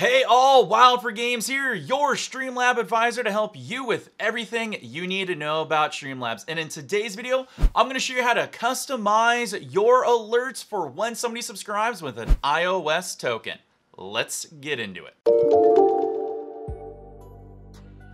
Hey all, Wild4Games here, your Streamlab advisor to help you with everything you need to know about Streamlabs. And in today's video, I'm gonna show you how to customize your alerts for when somebody subscribes with an iOS token. Let's get into it.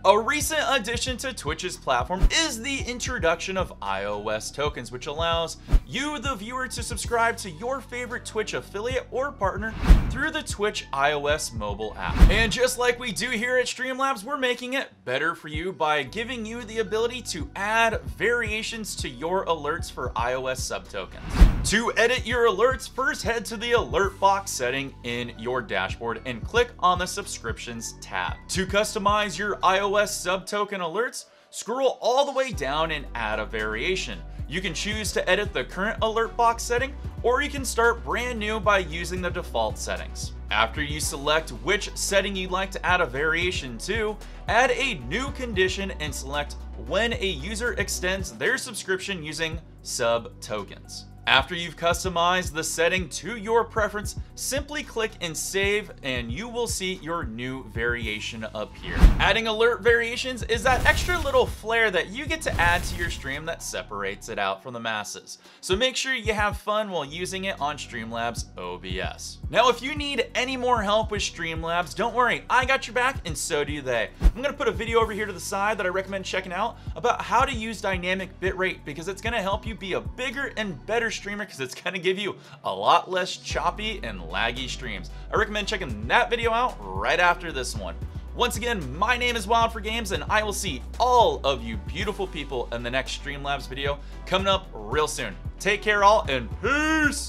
A recent addition to Twitch's platform is the introduction of iOS tokens, which allows you, the viewer, to subscribe to your favorite Twitch affiliate or partner through the Twitch iOS mobile app. And just like we do here at Streamlabs, we're making it better for you by giving you the ability to add variations to your alerts for iOS subtokens. To edit your alerts, first head to the alert box setting in your dashboard and click on the subscriptions tab. To customize your iOS iOS subtoken alerts, scroll all the way down and add a variation. You can choose to edit the current alert box setting, or you can start brand new by using the default settings. After you select which setting you'd like to add a variation to, add a new condition and select when a user extends their subscription using sub tokens. After you've customized the setting to your preference, simply click and save and you will see your new variation appear. Adding alert variations is that extra little flair that you get to add to your stream that separates it out from the masses. So make sure you have fun while using it on Streamlabs OBS. Now if you need any more help with Streamlabs, don't worry, I got your back and so do they. I'm gonna put a video over here to the side that I recommend checking out about how to use dynamic bitrate because it's gonna help you be a bigger and better streamer because it's going to give you a lot less choppy and laggy streams. I recommend checking that video out right after this one. Once again, my name is Wild4Games, and I will see all of you beautiful people in the next Streamlabs video coming up real soon. Take care all, and peace!